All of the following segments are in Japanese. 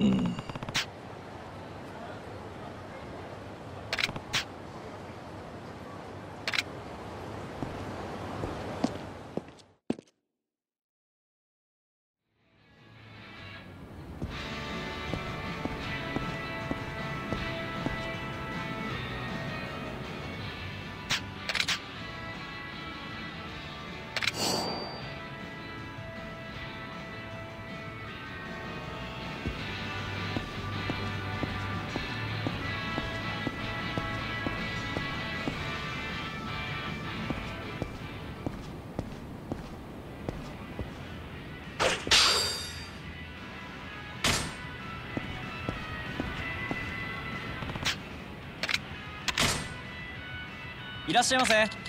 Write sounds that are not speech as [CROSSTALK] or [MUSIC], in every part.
ういらっしゃいませ。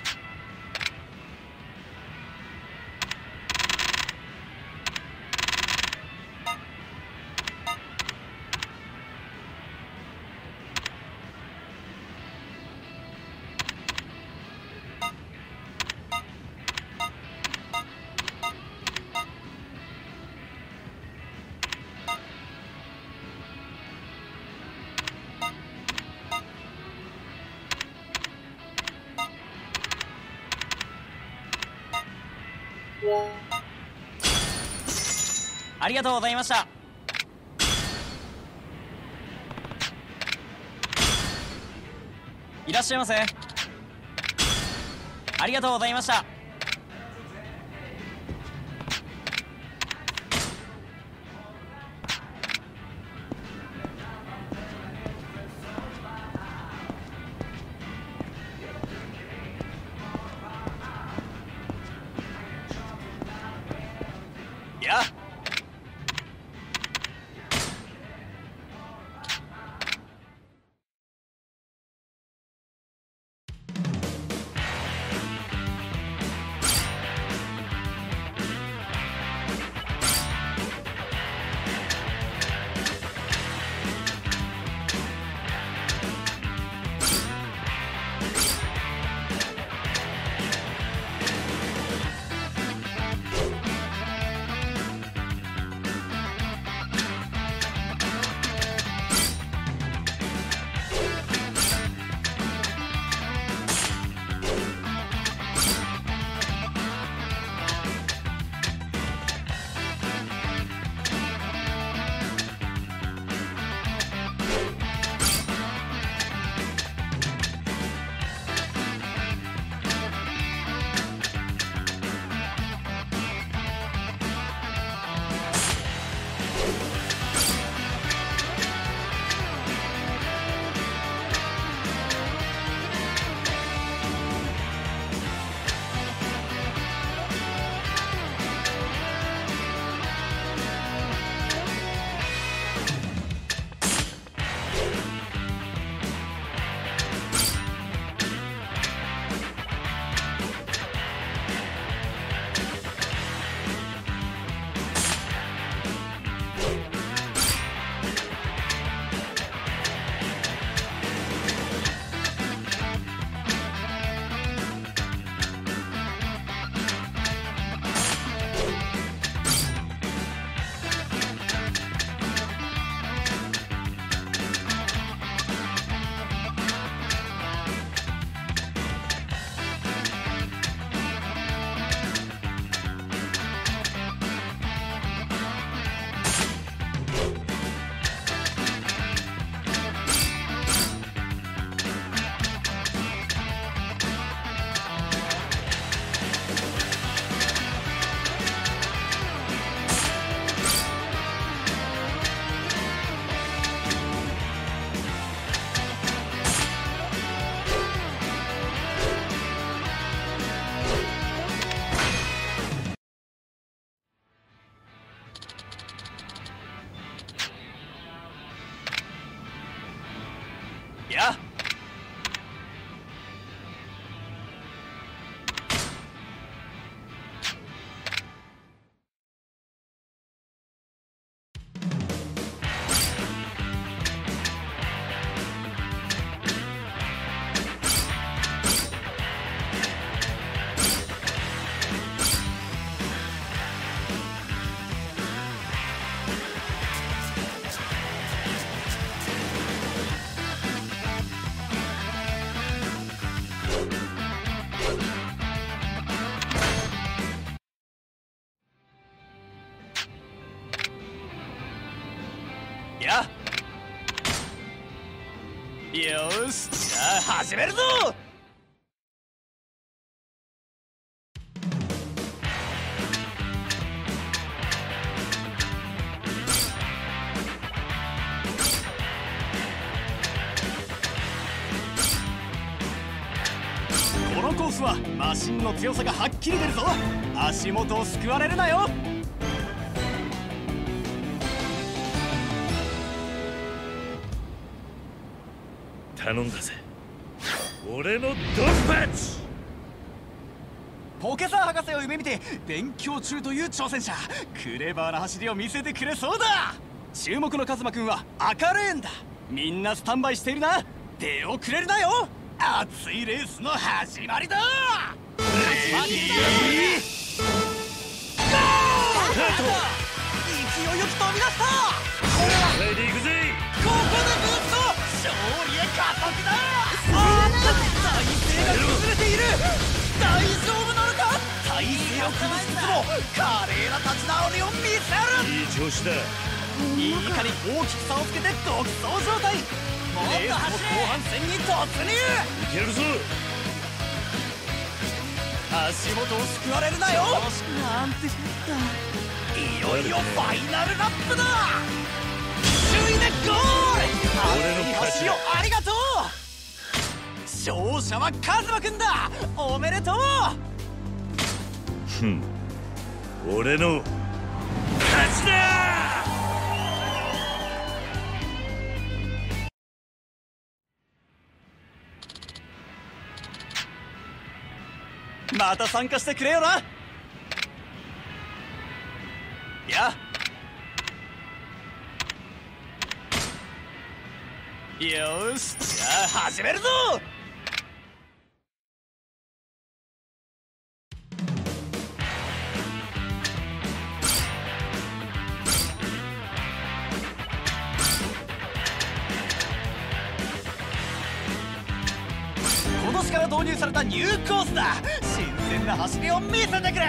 ありがとうございました。いらっしゃいませ。ありがとうございました。や。よしじゃあ始めるぞ。このコースはマシンの強さがはっきり出るぞ。足元をすくわれるなよ。頼んだぜ。俺のドンパッチ。ポケサー博士を夢見て勉強中という挑戦者。クレバーな走りを見せてくれそうだ。注目のカズマくんは赤レーンだ。みんなスタンバイしているな。出遅れるなよ。熱いレースの始まりだ崩しつつも華麗な立ち直りを見せるいい調子だ。いかに大きく差をつけて独走状態。レースも後半戦に突入。いけるぞ足元をすくわれるなよ。なんていよいよファイナルラップだ。首位でゴール。俺の勝ちだ走りをありがとう。勝者はカズマくんだ。おめでとう俺の。勝ちだ！また参加してくれよな！や。よしじゃあ始めるぞ！ニューコースだ。新鮮な走りを見せてくれ。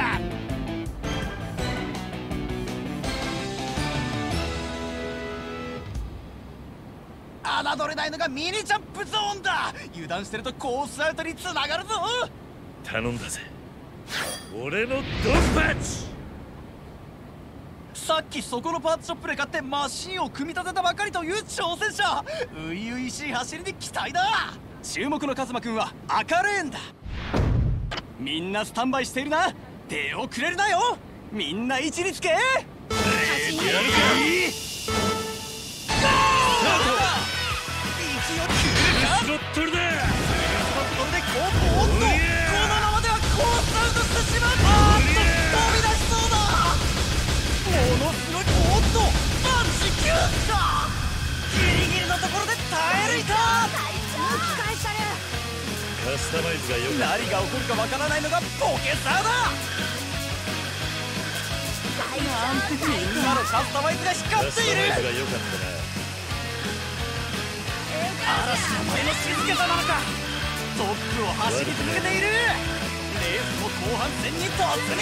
侮れないのがミニジャンプゾーンだ。油断してるとコースアウトにつながるぞ。頼んだぜ。俺のドンパッチ。さっきそこのパーツショップで買ってマシンを組み立てたばかりという挑戦者。初々しい走りに期待だ。注目のカズマくんは赤レーンだみんなスタンバイしているな。出遅れるなよ。みんな位置につけ。やる勢いくかスロットルだこれでこうおっとこのままではコー。スアウトしてしまうあー。っと飛び出しそうだものすごいおっとマジキュー。だギリギリのところで耐え抜いたカスタマイズがよ何が起こるかわからないのがポケサーだ。みんなのカスタマイズがた光っている。がよかったな嵐の前の静けさなのかトップを走り続けている。レースも後半戦に突入。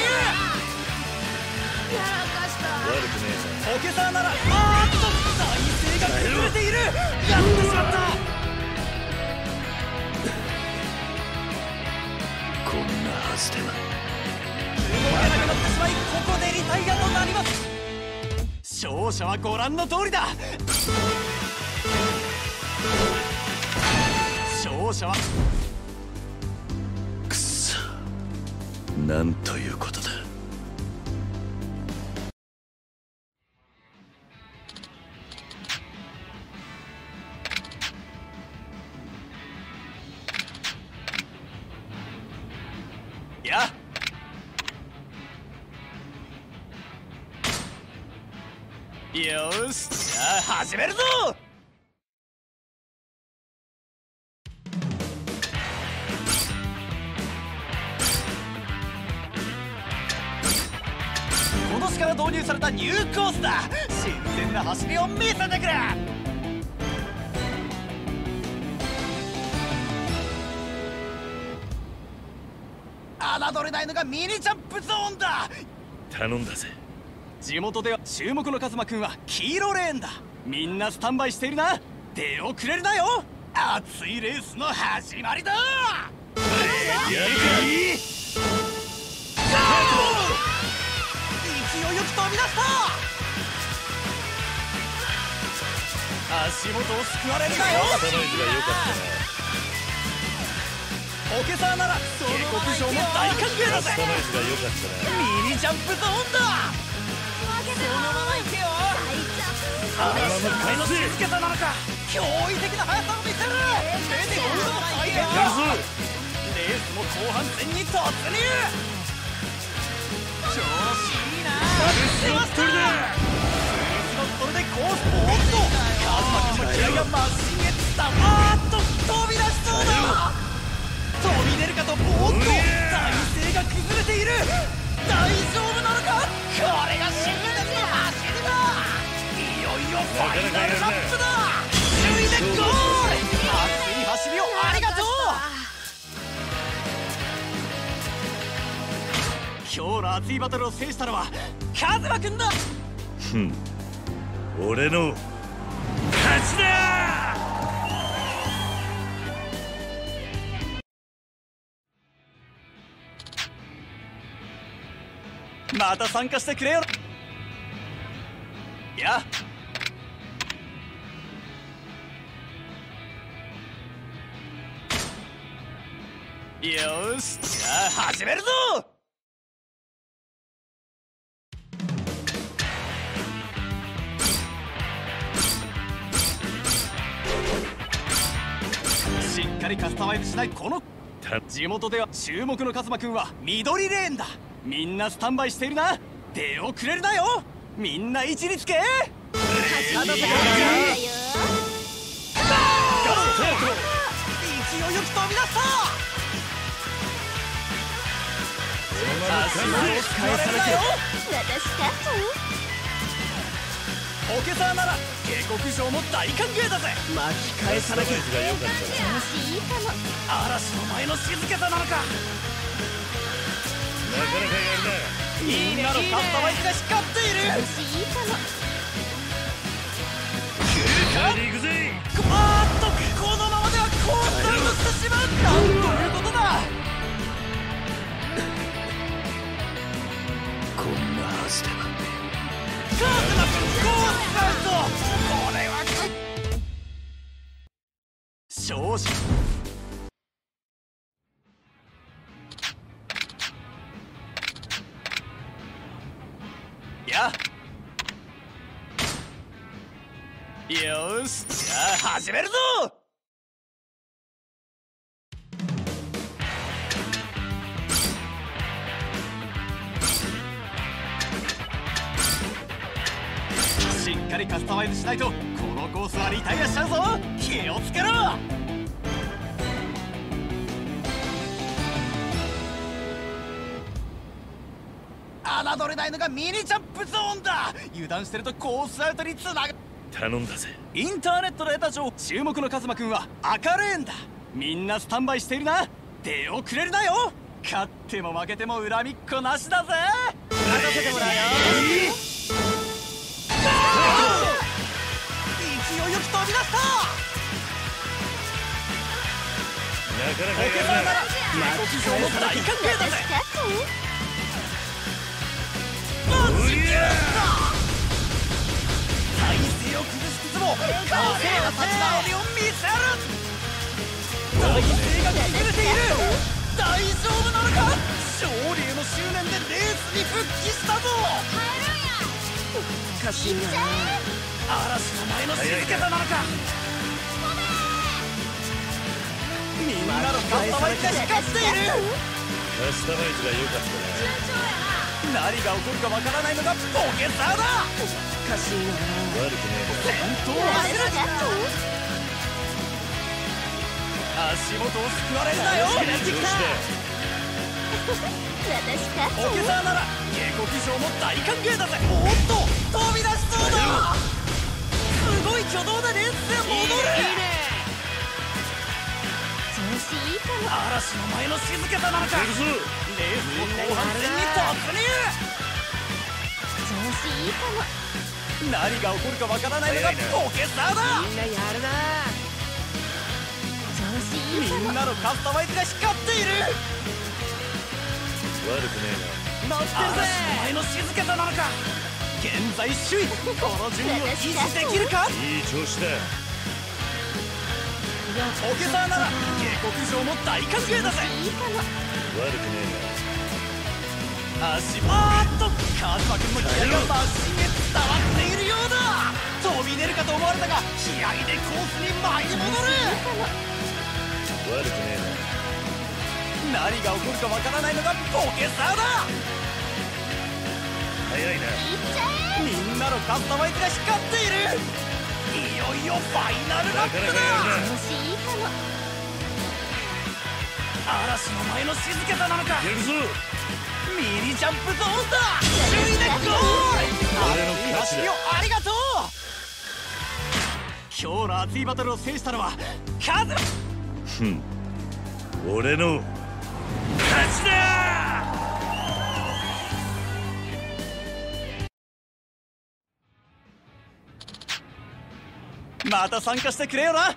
悪くねポケサーならあーっと体勢が崩れている。やってしまったんなはくなってしまいここでリタイアとなります。勝者はご覧の通りだ。勝者は。くっそ。なんということだから導入されたニューコースだ。新鮮な走りを見せてくれ。侮れないのがミニジャンプゾーンだ。頼んだぜ。地元では注目のカズマくんは黄色レーンだ。みんなスタンバイしているな。出遅れるなよ。熱いレースの始まりだ。やるいい勢いよく飛び出した足元を救われるなよ。かスタノイズが良かったポケサーなら警告状も大歓迎だぜなスタノイズが良かったなミニジャンプゾーンだ。そのまま行けよ。嵐の前の静けさなのか。驚異的な速さを見せる。出てこいぞファイヤーやるぞレースも後半戦に突入。フとカズマ君の気合がマシンへ伝わーっと飛び出しそうだ。飛び出るかとぼーっと体勢が崩れている大丈夫なのかこれが新年の走りだ。いよいよファイナルラップだ。首位でゴール今日の熱いバトルを制したのはカズマくんだ！ふん。俺の勝ちだ！また参加してくれよいやよーしじゃあ始めるぞっかりカスタマイズしないこのた地元では注目のカズマくんは緑レーンだ。みんなスタンバイしているな。出遅れるなよ。みんな位置につけ。レーだよ勢いよく飛び出した足元を救われるなよ私勝つポケサーなら警告状も大歓迎だぜ。巻き返さなきゃ。スタノイズが良かった調子いいかも嵐の前の静けさなのか。ななかなかやるみんなのカスタマイズが光っている。いいかもな行くぜあーっとこのままではコースダウンしてしまう。なんということだ。こんなはずではカーズマ君コースダウト始めるぞ！しっかりカスタマイズしないとこのコースはリタイアしちゃうぞ！気をつけろ！侮れないのがミニジャンプゾーンだ！油断してるとコースアウトにつなが頼んだぜ。インターネットで得た情報注目のカズマくんは赤レーンだ。みんなスタンバイしているな。出遅れるなよ。勝っても負けても恨みっこなしだぜ。任せてもらうよ。勢いよく飛び出した。なかなかポケサーならや警告状も大歓迎だぜ。私勝マジるなうりゃ体勢を崩しつつも華麗な立ち直りを見せる体勢が崩れている大丈夫なのか勝利への執念でレースに復帰したぞつかしいな。嵐の前の静けさなのかみんなのカスタマイズが光っているカスタマイズが良かったな何が起こるかわからないのがポケサーだかしいな悪くね先頭を走る私勝足元を救われるなよえ調子だ。つ私勝ポケサーなら警告状も大歓迎だ。ぜおっと飛び出しそうだ。すごい挙動でレースで戻るつ調子いいかも嵐の前の静けさなのかレースも後半戦に突入調子いいかも何が起こるかわからないのがポケサーだ！みんなやるな。調子いいかもみんなのカスタマイズが光っている！悪くね乗ってるぜ！お前の静けさなのか。現在首位。この順位を維持できるか？え [LAUGHS] ないい調子だ。ポケサーなら下克上も大歓迎だぜ！いいかも。悪くね足あーっと。カズマ君の気合がマシンへ伝わっているようだ。飛び出るかと思われたが気合でコースに舞い戻る。えな悪くね何が起こるかわからないのがポケサーだえな。早いなみんなのカスタマイズが光っている。いよいよファイナルラップだ。な調子いいかも。嵐の前の静けさなのか。やるぞミニジャンプゾーンだ。首位でゴール俺の勝ちだありがとう。今日の熱いバトルを制したのはカズ。マふん。俺の勝ちだ。また参加してくれよな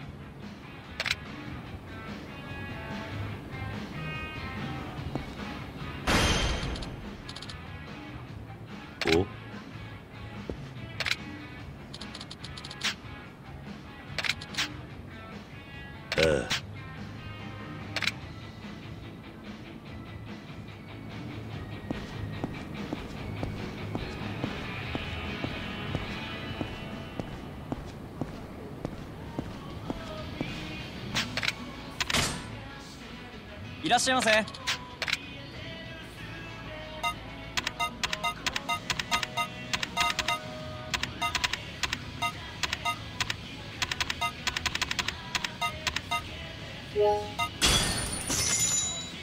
らっしゃいませ。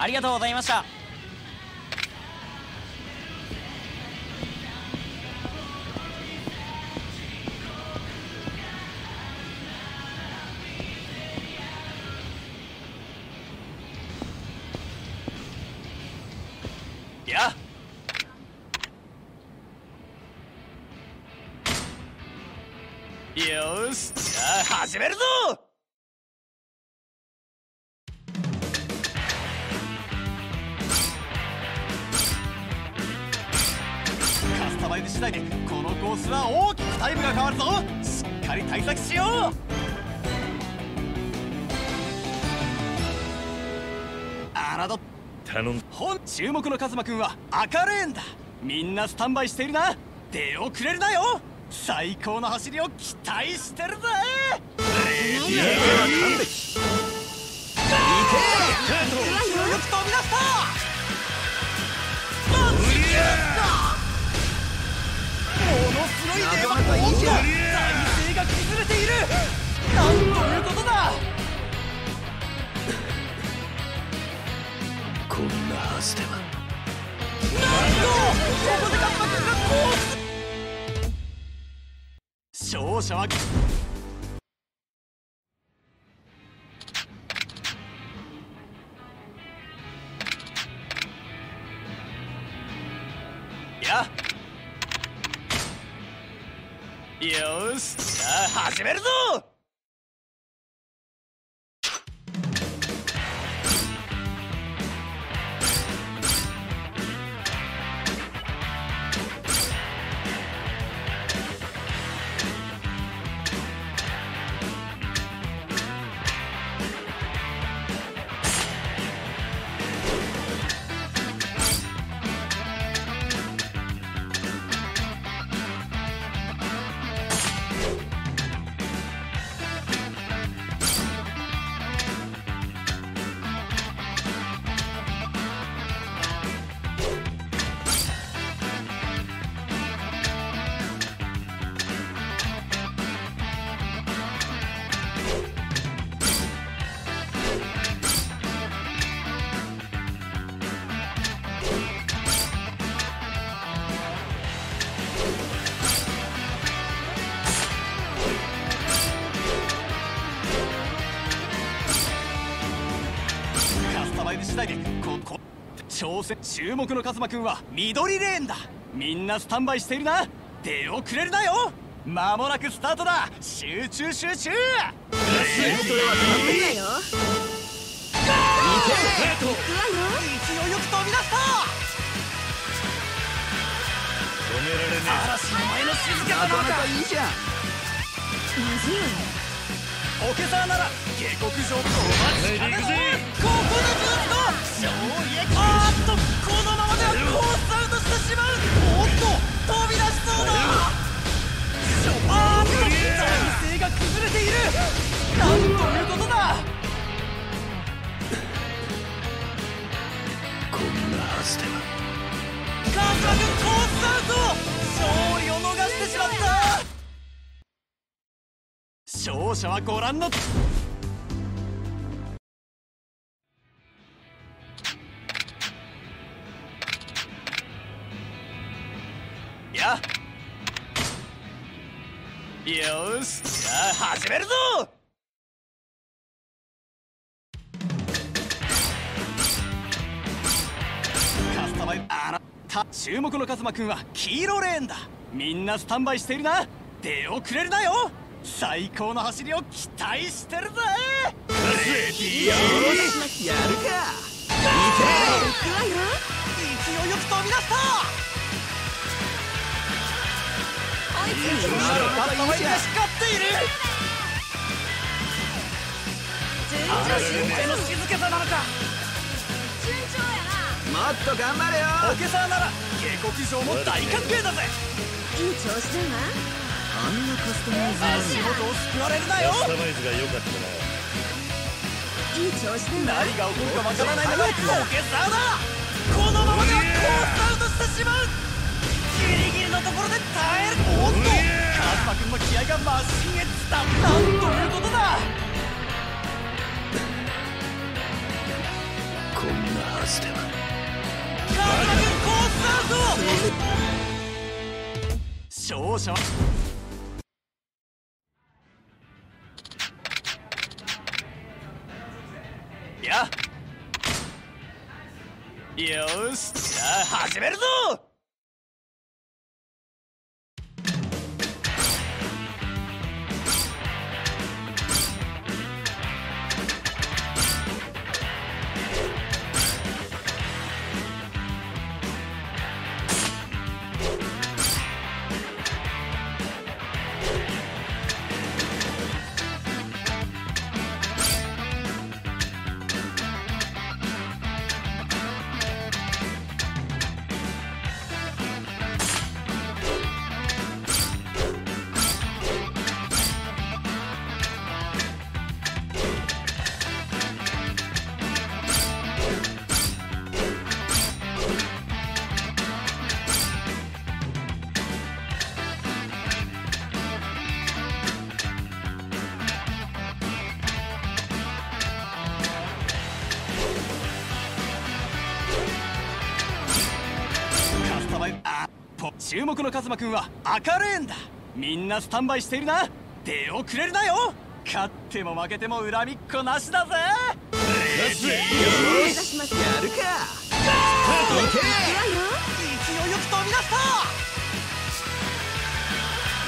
ありがとうございました。侮っ頼ん本注目のカズマくんは赤レーンだ。みんなスタンバイしているな。出遅れるなよ。最高の走りを期待してるぜ。ものすごい出番が大きな体勢が崩れている。なんということこんなはずでは。なんとここでカズマくんがコース勝者はやよしじゃあ始めるぞ。挑戦注目のカズマくんは緑レーンだ。みんなスタンバイしているな。出遅れるなよ。間もなくスタートだ。集中集中。勢いよく飛び出した止められね嵐！の前の静けさなかなかかいいじゃんまずいわよオケサーなら下克上とお待ちかねの。行くぜここでブースト勝利へあーっとこのままではコースアウトしてしまうおっと飛び出しそうだあーっと体勢が崩れているなんということだ。こんなはずではカズマ軍コースアウト勝利を逃してしまった勝者はご覧のよしじゃあ始めるぞ！カスタマイあなた注目のカズマくんは黄色レーンだ。みんなスタンバイしているな。出遅れるなよ。最高の走りを期待してるぜ。レディーやるか。行くわよ勢いよく飛び出した追いついが光って。いる順あ調順前の静けさなのか順調やなもっと頑張れよオケサーなら下克上も大歓迎だぜいい調子だわあんなカスタマイズある足元を救われるなよ何が起こるかわからないのがオケサーだこのままではコースアウトしてしまうのところで耐える。おっとカズマ君の気合がマシンへ伝わったということだ。こんなはずでは。カズマ君コースアウト。勝者はや。よしじゃあ始めるぞ注目のカズマくんは赤レーンだ。みんなスタンバイしているな。出遅れるなよ。勝っても負けても恨みっこなしだぜ。ラス目指しますよやるか。勢いよく飛び出した。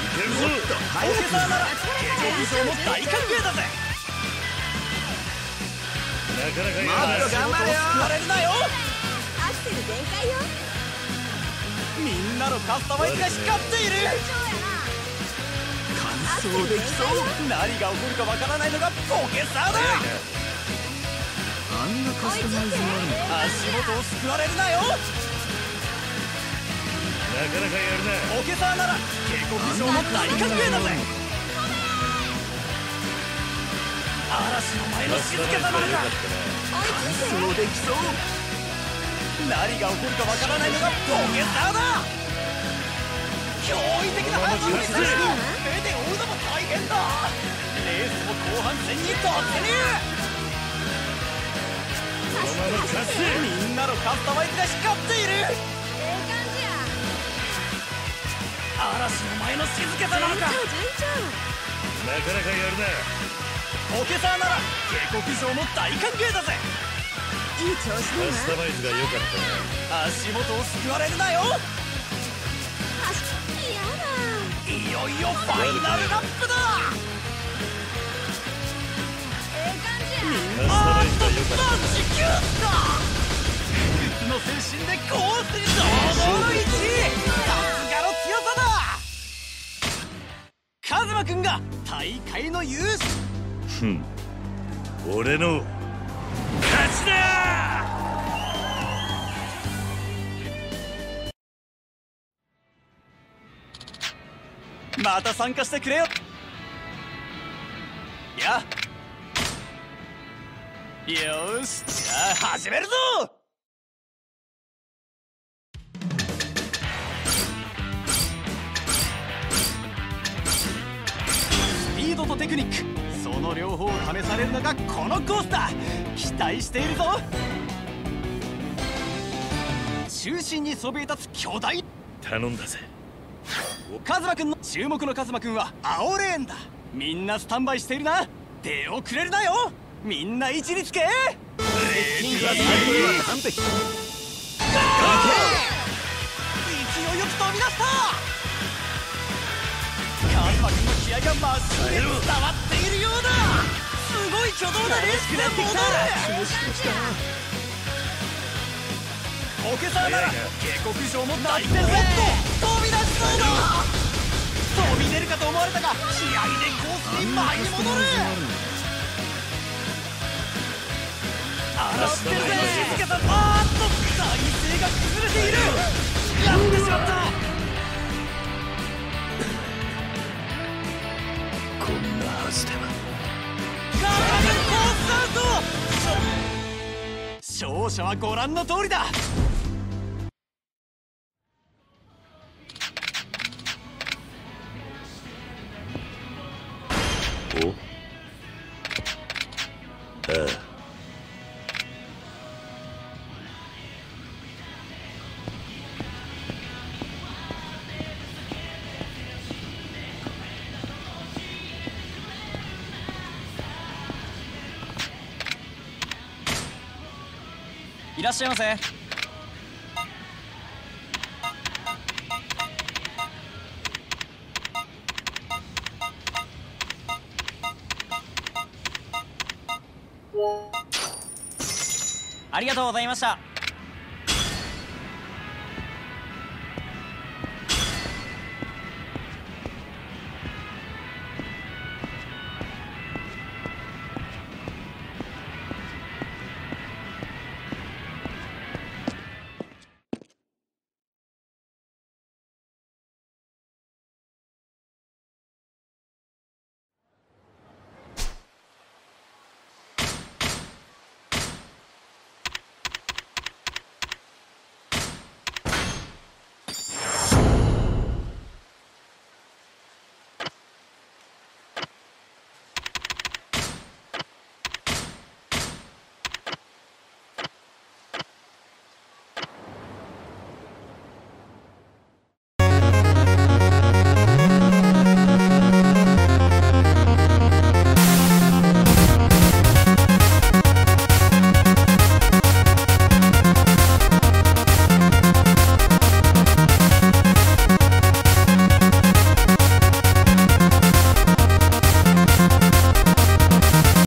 いけるぞ。オケサーなら下克上も大歓迎だぜ。なかなかやもっと頑張れよ。救われるなよアクセル全開よみんなのカスタマイズが光っている。完走できそう？何が起こるかわからないのがポケサーだ。あんなカスタマイズもあるの足元を救われるなよ。なかなかやるな。ポケサーなら下克上も大歓迎だぜ。嵐の前の静けさなのか。追いついて。そうできそう？何が起こるかわからないのがポケサーだ。驚異的な速さを見せる。目で追うのも大変だ。レースも後半戦に突入。みんなのカスタマイズが光っている。嵐の前の静けさなのか。なかなかやるな。ポケサーなら下克上も大歓迎だぜいい調子だカスタマイズが良かったな足元を救われるなよ。走やだい。よ。いよファイナルラップだええ感じやカスタマイズが良かっ持久だ不屈の精神でこうする堂々の1位さすがの強さだカズマくんが大会の優勝ふん俺の勝ちだ！また参加してくれよ！やよしじゃあ始めるぞ！スピードとテクニック。の両方を試されるのがこのコースだ期待しているぞ中心にそびえ立つ巨大頼んだぜ。カズマくんの注目のカズマくんは青レーンだみんなスタンバイしているな出遅れるなよみんな位置につけキングは最後には完璧。勢いよく飛び出したカズマくんの気合がマシンで伝わっているよい挙動なレースで戻る調子ときたポケサーなら下克上も大戦おっと飛び出しそうだ飛び出るかと思われたが気合でコースに前に戻る洗ってるぜ静けたあーっと体勢が崩れているやってしまったこんなはずでは。勝者はご覧の通りだ。いらっしゃいませ。ありがとうございました。